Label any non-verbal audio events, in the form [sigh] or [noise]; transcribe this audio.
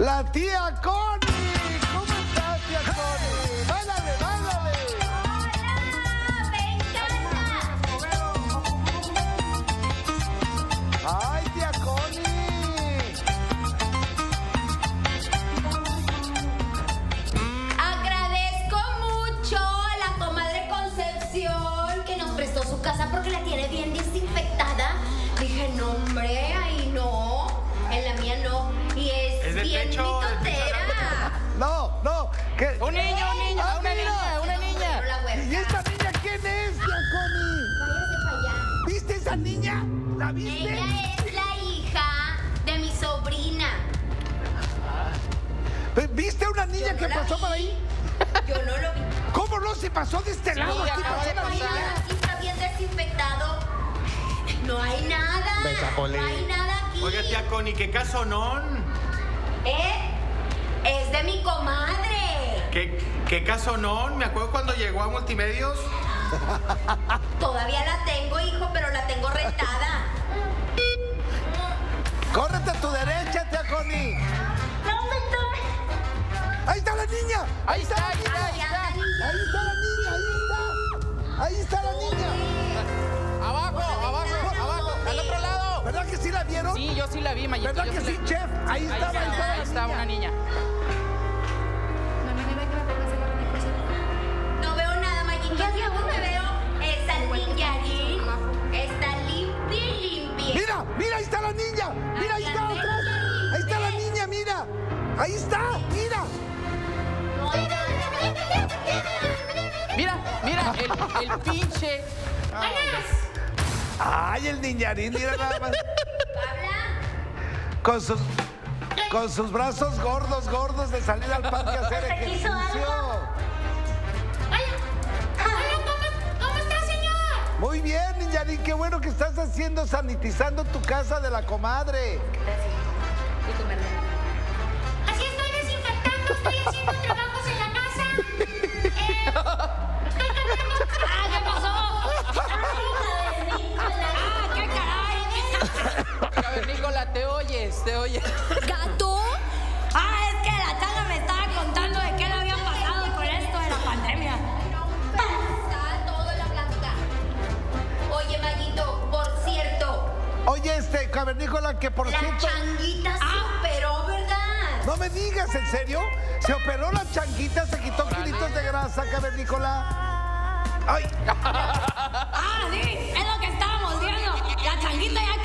La tía Connie. ¿Cómo estás, tía Connie? ¡Báilale, báilale! ¡Hola! ¡Me encanta! ¡Ay, tía Connie! Agradezco mucho a la comadre Concepción que nos prestó su casa porque la tiene bien desinfectada. Dije, no, hombre. La mía no. Y es, Es bien techo, de mitotera. No, no. ¿qué? Un niño, un niño, Ah, una mira. niña, una niña. La. ¿Y esta niña quién es, Connie? Váyase para allá. ¿Viste esa niña? ¿La viste? Ella es la hija de mi sobrina. ¿Viste una niña no que la pasó vi. por ahí? Yo no lo vi. ¿Cómo no se pasó de este lado? Aquí pasó pasar. niña. Aquí está bien desinfectado. No hay nada. Betapole. No hay nada. Oiga, tía Connie, ¿qué casonón? ¿Eh? Es de mi comadre. ¿Qué, qué casonón? Me acuerdo cuando llegó a Multimedios. Todavía la tengo, hijo, pero la tengo rentada. Córrete a tu derecha, tía Connie. No me tomes. Ahí está la niña. Ahí está, ahí está, ahí está. Ahí está la niña, ahí está. Ahí está la niña. Abajo, abajo, Sí, la vi, Mayito. ¿Verdad yo que sí la chef? Ahí Ahí estaba, ahí estaba ahí la está una niña. No veo nada, Mayito. Yo que veo es al niñarín. Está limpia y limpia. Mira, mira, ahí está la niña. Mira, ahí está atrás. Ahí está la niña, mira. Ahí está, mira. Mira, mira, el, el [laughs] pinche. Ay, el niñarín, mira nada más. Con sus, con sus brazos gordos, gordos de salir al parque a hacer [laughs] ¿Se quiso ejercicio. Muy bien, niñarín, qué bueno que estás haciendo, sanitizando tu casa de la comadre. Así estoy desinfectando, estoy haciendo trabajos en la casa. Eh, estoy ¡Ah, qué pasó! ¡Ah, qué caray! Te oyes, te oyes. ¿Gato? Ah, es que la changa me estaba contando de qué le había pasado con esto de la pandemia. Está todo en la plática. Oye, Mayito, por cierto, Oye, este, cavernícola, que por la cierto... changuita se operó, ¿verdad? No me digas, ¿en serio? ¿Se operó la changuita? ¿Se quitó kilitos de grasa, cavernícola? ¡Ay! Ah, sí, es lo que estábamos viendo. La changuita ya